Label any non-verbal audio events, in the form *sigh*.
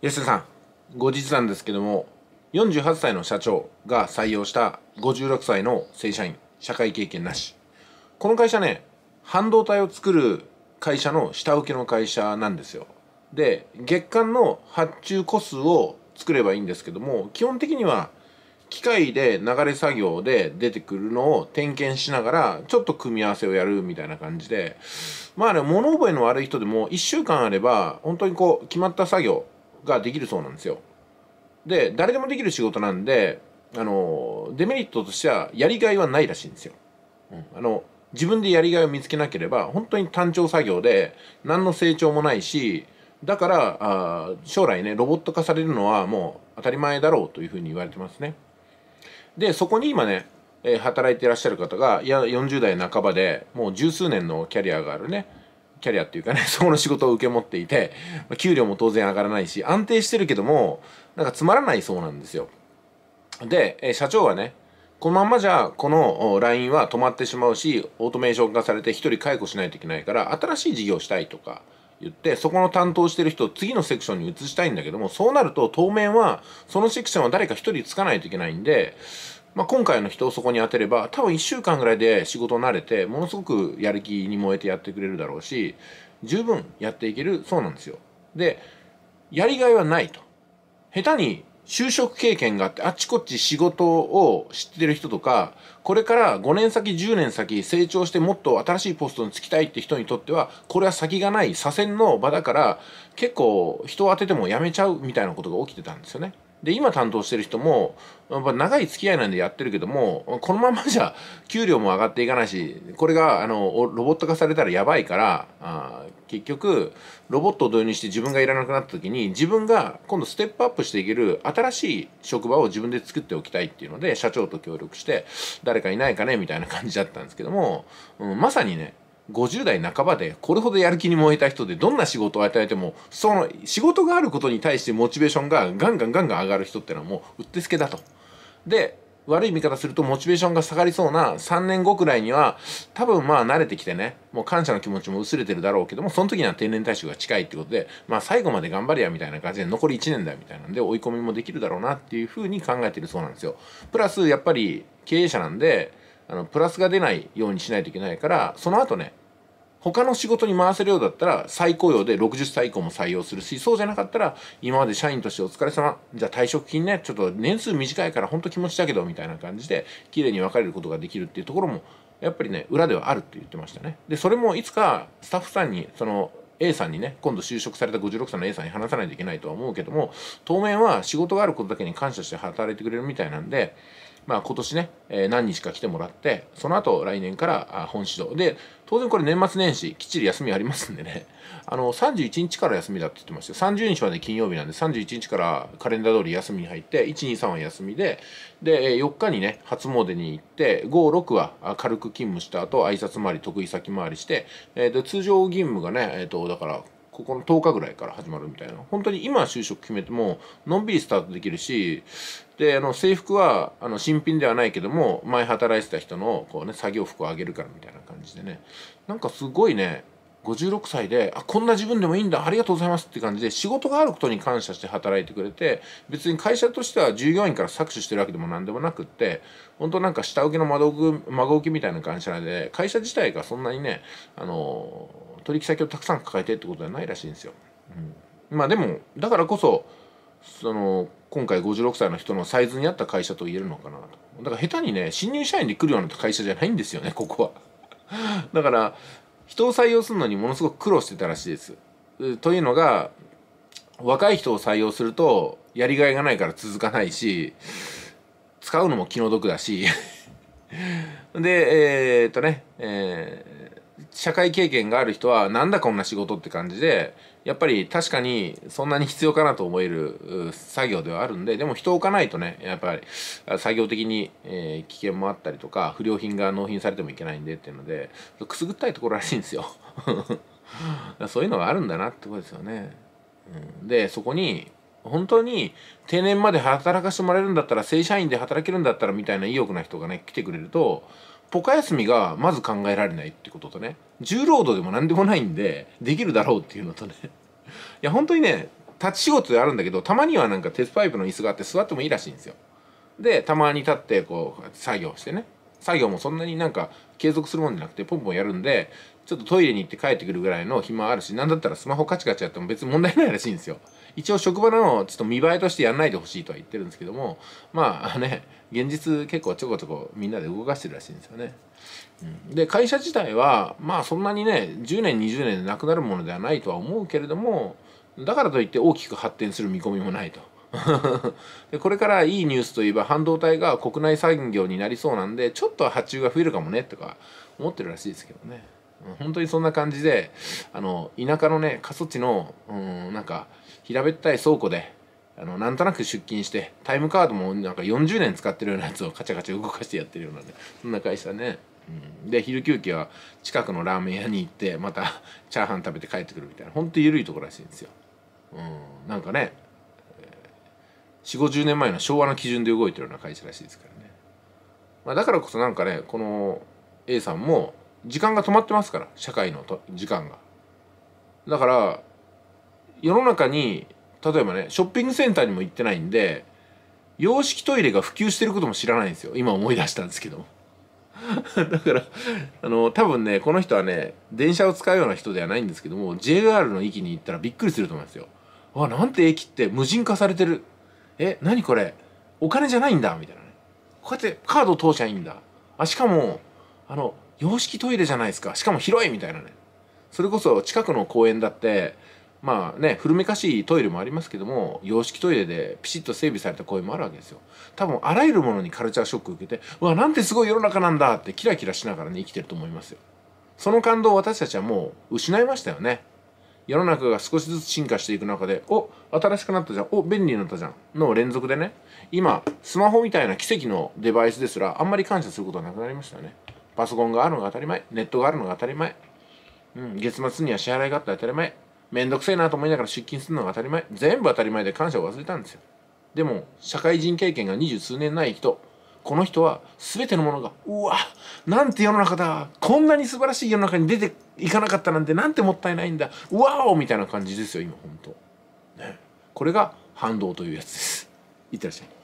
安田さん後日なんですけども48歳の社長が採用した56歳の正社員社会経験なし。この会社ね半導体を作る会社の下請けの会社なんですよ。で月間の発注個数を作ればいいんですけども基本的には機械で流れ作業で出てくるのを点検しながらちょっと組み合わせをやるみたいな感じで。まあね物覚えの悪い人でも1週間あれば本当にこう決まった作業ができるそうなんですよ。で誰でもできる仕事なんであのデメリットとしてはやりがいはないらしいんですよ、うん、あの自分でやりがいを見つけなければ本当に単調作業で何の成長もないしだからあ将来ねロボット化されるのはもう当たり前だろうというふうに言われてますね。でそこに今ね、えー、働いていらっしゃる方がいや40代半ばでもう十数年のキャリアがあるねキャリアっていうかね *laughs* そこの仕事を受け持っていて給料も当然上がらないし安定してるけどもなんかつまらないそうなんですよ。で、え、社長はねこのままじゃこの LINE は止まってしまうしオートメーション化されて1人解雇しないといけないから新しい事業をしたいとか言ってそこの担当してる人を次のセクションに移したいんだけどもそうなると当面はそのセクションは誰か1人つかないといけないんで、まあ、今回の人をそこに当てれば多分1週間ぐらいで仕事慣れてものすごくやる気に燃えてやってくれるだろうし十分やっていけるそうなんですよ。でやりがいはないと。下手に就職経験があってあっちこっち仕事を知ってる人とかこれから5年先10年先成長してもっと新しいポストに就きたいって人にとってはこれは先がない左遷の場だから結構人を当てても辞めちゃうみたいなことが起きてたんですよね。で今担当してる人もやっぱ長い付き合いなんでやってるけどもこのままじゃ給料も上がっていかないしこれがあのロボット化されたらやばいからあ結局ロボットを導入して自分がいらなくなった時に自分が今度ステップアップしていける新しい職場を自分で作っておきたいっていうので社長と協力して誰かいないかねみたいな感じだったんですけども、うん、まさにね50代半ばでこれほどやる気に燃えた人でどんな仕事を与えてもその仕事があることに対してモチベーションがガンガンガンガン上がる人ってのはもううってつけだと。で悪い見方するとモチベーションが下がりそうな3年後くらいには多分まあ慣れてきてねもう感謝の気持ちも薄れてるだろうけどもその時には定年退職が近いってことでまあ最後まで頑張れやみたいな感じで残り1年だみたいなんで追い込みもできるだろうなっていうふうに考えてるそうなんですよ。プラスやっぱり経営者なんであのプラスが出ないようにしないといけないからその後ね他の仕事に回せるようだったら再雇用で60歳以降も採用するしそうじゃなかったら今まで社員としてお疲れ様じゃあ退職金ねちょっと年数短いから本当気持ちだけどみたいな感じで綺麗に別れることができるっていうところもやっぱりね裏ではあるって言ってましたね。でそれもいつかスタッフさんにその A さんにね今度就職された56歳の A さんに話さないといけないとは思うけども当面は仕事があることだけに感謝して働いてくれるみたいなんでまあ、今年ね、えー、何日か来てもらってその後来年から本指導で当然これ年末年始きっちり休みありますんでね。あの31日から休みだって言ってましたよ。30日まで金曜日なんで31日からカレンダー通り休みに入って123は休みでで4日にね初詣に行って56は軽く勤務した後挨拶回り得意先回りして、えー、で通常勤務がね、えーとだからここの10日ぐらいから始まるみたいな。本当に今就職決めてものんびりスタートできるしであの制服はあの新品ではないけども前働いてた人のこう、ね、作業服をあげるからみたいな感じでね。なんかすごいね56歳であこんな自分でもいいんだありがとうございますって感じで仕事があることに感謝して働いてくれて別に会社としては従業員から搾取してるわけでも何でもなくって本当なんか下請けの窓孫請けみたいな感じで会社自体がそんなにねあの取引先をたくさん抱えてってことはないらしいんですよ。うん、まあでもだからこそその今回56歳の人のサイズに合った会社と言えるのかなと。だから下手にね新入社員で来るような会社じゃないんですよねここは。*laughs* だから人を採用するのにものすごく苦労してたらしいです。というのが若い人を採用するとやりがいがないから続かないし使うのも気の毒だし。*laughs* でえー、っとね、えー社会経験がある人はなんだこんな仕事って感じでやっぱり確かにそんなに必要かなと思える作業ではあるんででも人を置かないとねやっぱり作業的に、え、危険もあったりとか不良品が納品されてもいけないんでっていうのでくすぐったいところらしいんですよ。*laughs* そういうのがあるんだなってことですよね、うん、でそこに本当に定年まで働かせてもらえるんだったら正社員で働けるんだったらみたいな意欲な人がね来てくれるとポカ休みがまず考えられないってこととね重労働でも何でもないんでできるだろうっていうのとね。いや本当にね立ち仕事であるんだけどたまにはなんか鉄パイプの椅子があって座ってもいいらしいんですよ。でたまに立ってこう作業してね。作業もそんなになんか継続するもんじゃなくてポンポンやるんでちょっとトイレに行って帰ってくるぐらいの暇あるし何だったらスマホカチカチやっても別に問題ないらしいんですよ一応職場のちょっと見栄えとしてやんないでほしいとは言ってるんですけどもまあね現実結構ちょこちょこみんなで動かしてるらしいんですよね。うん、で会社自体はまあそんなにね10年20年でなくなるものではないとは思うけれどもだからといって大きく発展する見込みもないと。*laughs* でこれからいいニュースといえば半導体が国内産業になりそうなんでちょっと発注が増えるかもねとか思ってるらしいですけどね。本当にそんな感じであの田舎のね過疎地のうんなんか平べったい倉庫であのなんとなく出勤してタイムカードもなんか40年使ってるようなやつをカチャカチャ動かしてやってるようなねそんな会社ね、うん、で昼休憩は近くのラーメン屋に行ってまたチャーハン食べて帰ってくるみたいなほんと緩いところらしいんですよ、うん、なんかね、えー、4 5 0年前の昭和の基準で動いてるような会社らしいですからね、まあ、だからこそなんかねこの A さんも時間が止まってますから社会のと時間が。だから世の中に例えばねショッピングセンターにも行ってないんで洋式トイレが普及してることも知らないんですよ。今思い出したんですけど *laughs* だからあの多分ねこの人はね電車を使うような人ではないんですけども JR の駅に行ったらびっくりすると思いますよ。わなんて駅って無人化されてる。え何これ？お金じゃないんだ。みたいなね。こうやってカード通しゃいいんだ。あしかもあの洋式トイレじゃないですか。しかも広いみたいなね。それこそ近くの公園だってまあね古めかしいトイレもありますけども洋式トイレでピシッと整備された公園もあるわけですよ。多分あらゆるものにカルチャーショック受けてうわなんてすごい世の中なんだってキラキラしながらね生きてると思いますよ。その感動を私たちはもう失いましたよね。世の中が少しずつ進化していく中でお新しくなったじゃん。お便利になったじゃん。の連続でね。今スマホみたいな奇跡のデバイスですらあんまり感謝することはなくなりましたよね。パソコンがあるのが当たり前。ネットがあるのが当たり前、うん、月末には支払いがあって当たり前。めんどくせえなと思いながら出勤するのが当たり前。全部当たり前で感謝を忘れたんですよ。でも社会人経験が二十数年ない人。この人は全てのものがうわなんて世の中だ。こんなに素晴らしい世の中に出ていかなかったなんてなんてもったいないんだ。うわおみたいな感じですよ今本当。ね。これが反動というやつです。いってらっしゃい。